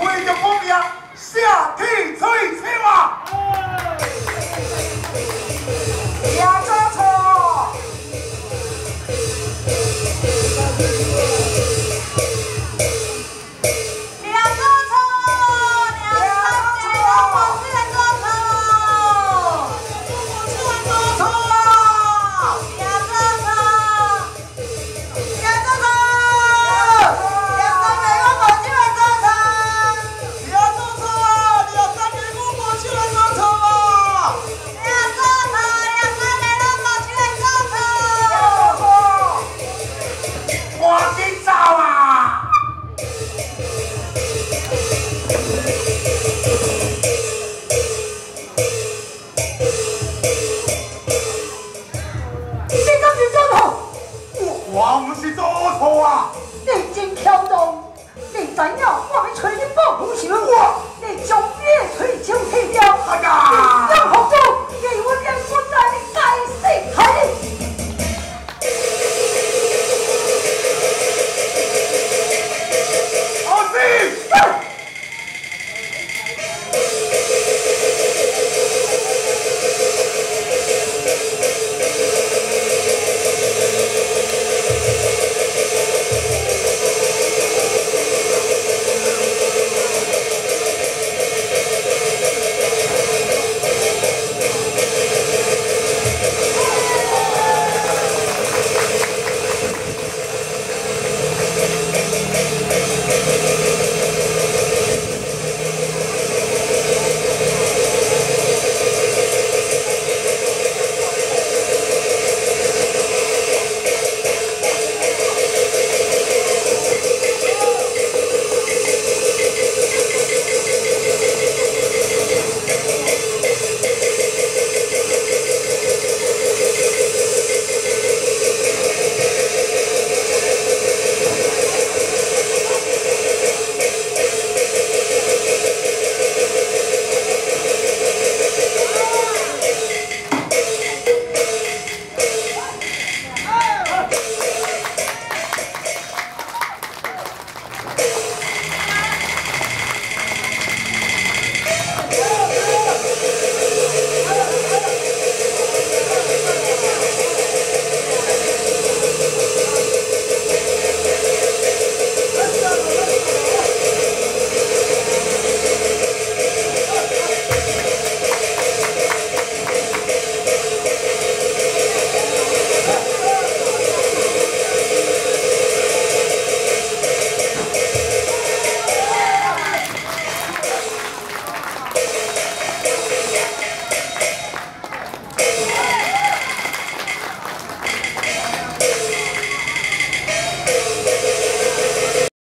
我已经报名下地催车了。我不是做错啊！你真巧动，你知影我。